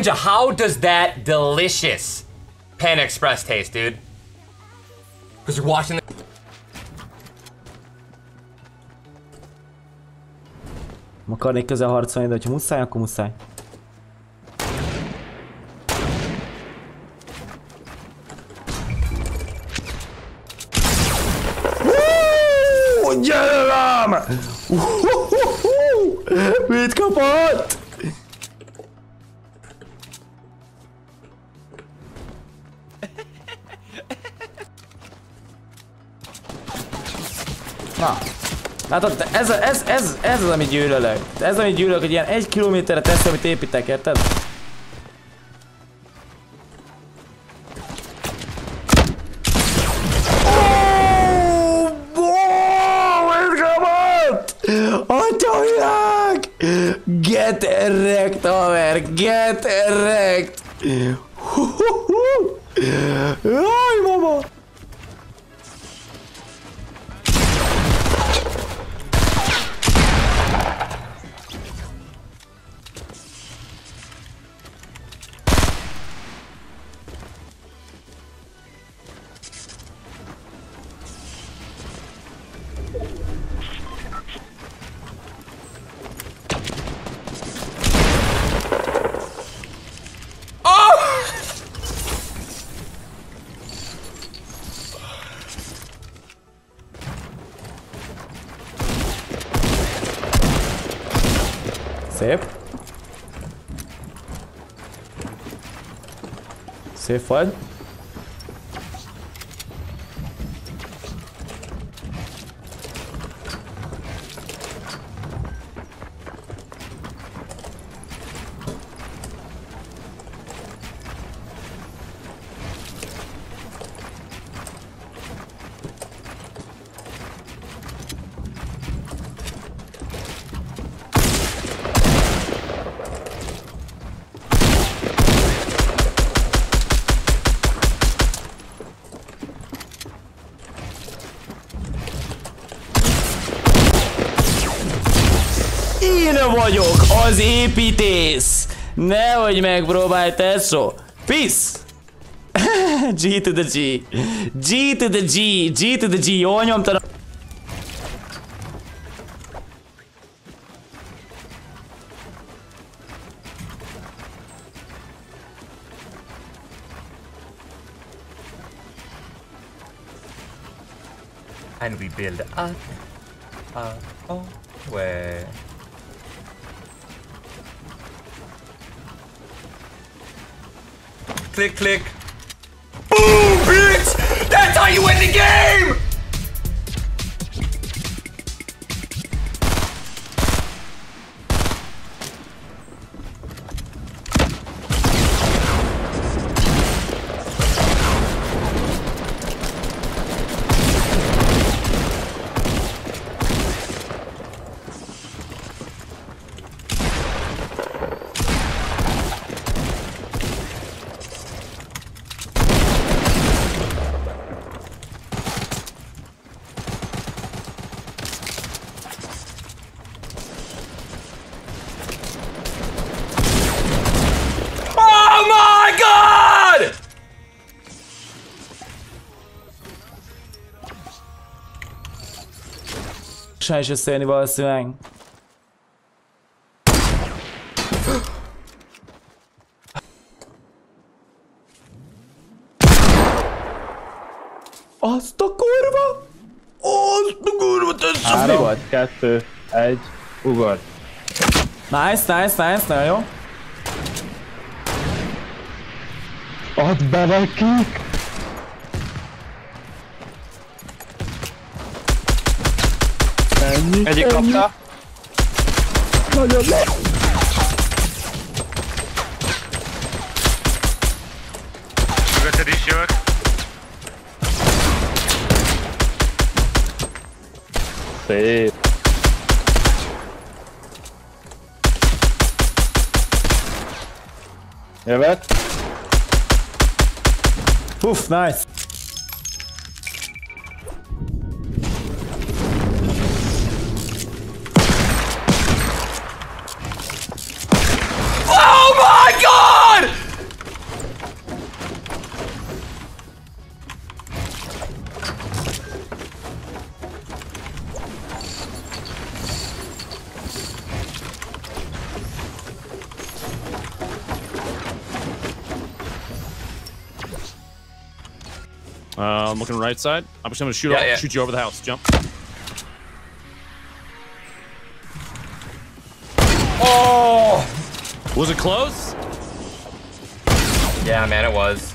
Ninja, how does that delicious Pan Express taste, dude? Because you're watching the Akarnék közel harcolni, de hogyha muszáj, akkor muszáj. Hú, Gyere rám! Mit kapott? Na, Látod, ez, ez, ez, ez az, amit gyűlölök. Ez az, amit gyűlölök, hogy ilyen egy kilométerre tesz, amit építek, érted? Get erect, haver! Get erect! Merci Fred. Én vagyok az építész! Nehogy megpróbálj, Tesso! Peace! G to the G. G to the G. G to the G. Jól nyomtam. and we build up, up, oh, where? klick, klick. Sajnos összejönni valószínűleg. Azt a kurva! Azt a kurva, te Három, kettő, egy, ugor. Nice, nice, nice, nagyon jó. Add be nekik! Helicopter. You got this shot. Safe. Evet. Poof, nice. Uh, I'm looking right side. I'm just gonna shoot, Yeah, o- yeah. shoot you over the house. Jump. Oh! Was it close? Yeah, man, it was.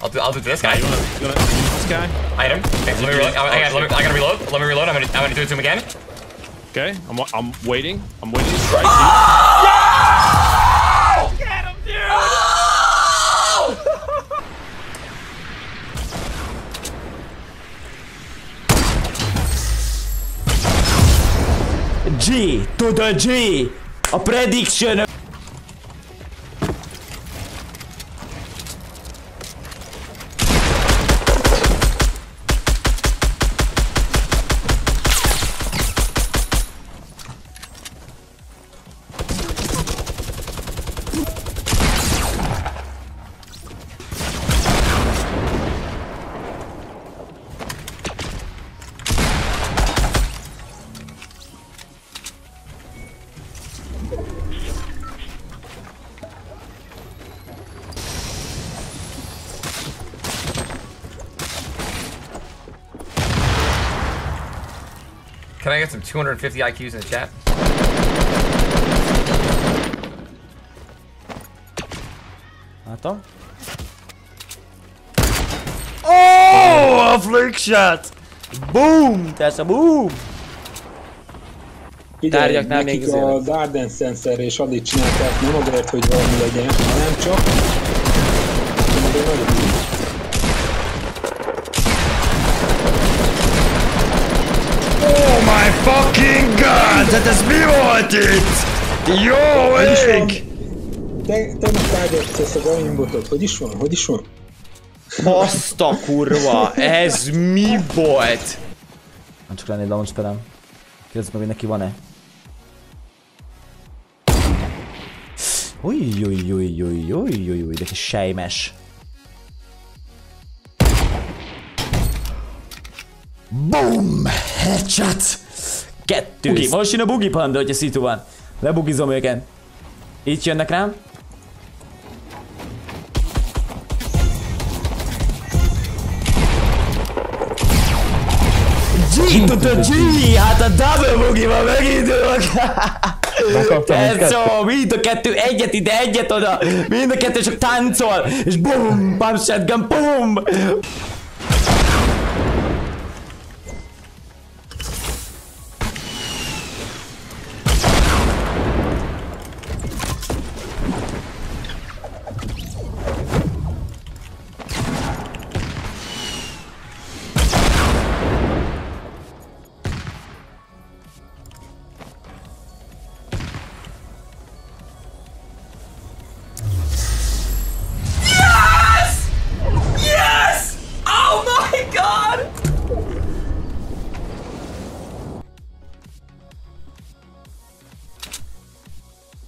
I'll do. I'll do this guy. You wanna, you wanna this guy? Item. Okay, let me reload. I, I, gotta- let me, I gotta reload. Let me reload. I'm gonna. I'm gonna do it to him again. Okay, I'm, I'm waiting. I'm waiting to strike to G. A prediction. Can I get some 250 IQs in the chat? Látom. Oh, a flick shot! Boom! That's a boom! Figyelj, Tárgyaknál nekik még azért a. Garden Sensor és addig csinálták, nem azért, hogy valami legyen, hanem csak... Hát ez mi volt itt? Jó Hogy is van? ég! Te, te meg tárgyalsz ezt a gaimbotot, hogy is van? Hogy is van? Azt a kurva! Ez mi volt? Nem csak lenne egy launchpadem. Kérdezd meg, hogy neki van-e. Új, Kettő. Bugi. Most jön a bugi panda, hogyha szitu van. Lebugizom őket. Itt jönnek rám. G the G! Hát a double bugival megindulok! Bekaptam Ez minket. szó, mind a kettő egyet ide, egyet oda, mind a kettő csak táncol, és bum, pump shotgun, bum!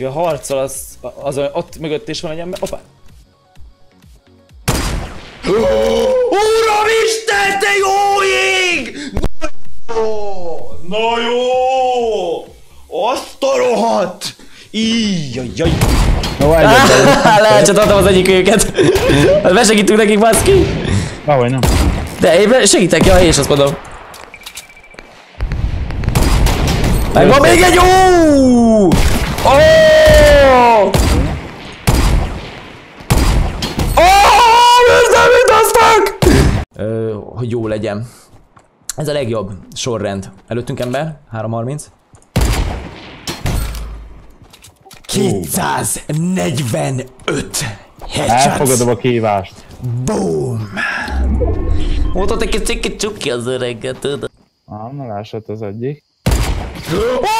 Ki a harcol, az, az, ott mögött is van egy ember. Opa! Uramisten, te jó ég! Na jó! Na jó! Azt a rohadt! Íjjajjaj! No, egyet Lehecsatoltam az egyik őket. Hát besegítünk nekik, baszki. Ahogy nem. De én segítek, ja, én is azt mondom. Meg van még egy ó! Nézd, mit hoztak! Ö, hogy jó legyen. Ez a legjobb sorrend. Előttünk ember, 330. 245 headshots. Elfogadom a kívást. Boom! Mutatok egy ciki csuki az öreget, tudod? Ah, na lássad az egyik. Oh!